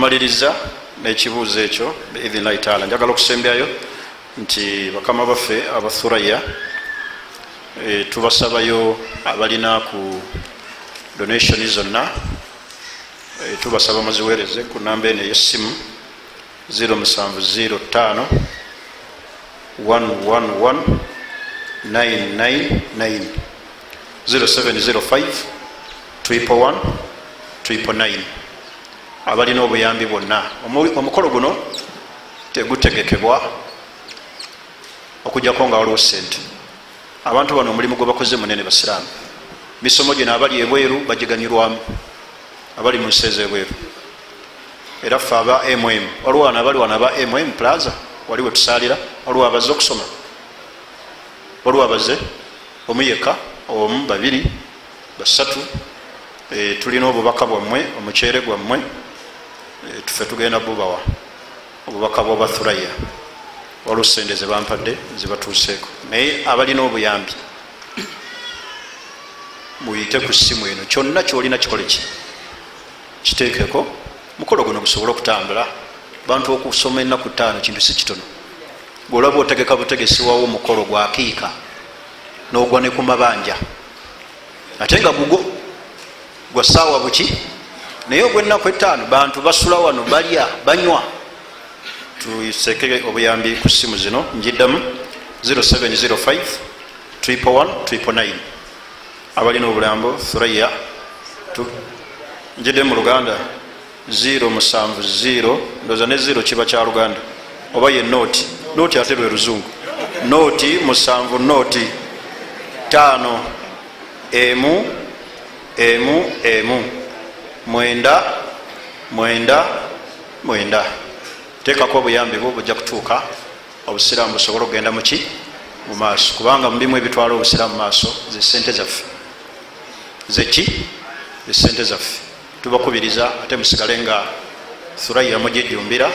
tumaliriza n'ekibuuzo ekyo biidhinillahi taala njagala okusembyayo nti bakama baffe abathuraya e, tubasabayo abalina ku donation zonna e, tubasaba muziweereze ku namba eno eyesimu 0705 111 999 0705 211 299 abalina obuyambi bwonna. Omukolo guno tegutegekebwa okujjako nga waliwo sente abantu bano omulimu gwe bakoze munene basiraamu. Misomo gino abali ebweru bagiganyirwamu abali mu nsi ezebweru. Era ffe aba mm waliwo wano abali wano aba mm plaza wali we tusalira waliwo abaze okusoma waliwo abaze omuyeka omu babiri basatu e, tulina obubaka bwammwe omuceere gwammwe tufe tugenda bubawa. Obubaka bwabathuraya waliwo sente zebampadde zibatuuseeko naye abalina obuyambi muyite ku ssimu eno. Kyonna kyolina kikole ki? Kiteekeko mukolo guno gusobole okutambula. Bantu okusoma enaku ttaano kintu si kitono. Gweolaba otegeka butegesiwawo omukolo gwakiika nogwa ne ku mabanja. Ate nga gugo gwa saawa buki naye ogwenaku etaano bantu basula wano balya banywa. Tuseke obuyambi ku simu zino njiddamu 0705 111 abalina obulambo thuraya njidde mu luganda 070 ndoza ne 0 kiba kya luganda. Oba ye nooti nooti ate lwe luzungu. Nooti musanvu nooti tano emu emu emu mwenda mwenda mwenda. Teekako obuyambi bwo bujja kutuuka obusiraamu busobole okugenda muki mu maaso. Kubanga mubimu ebitwala obusiraamu maaso zesente zaffe. Zeki zesente zaffe. Tubakubiriza ate musigale nga thuraya mujijjumbira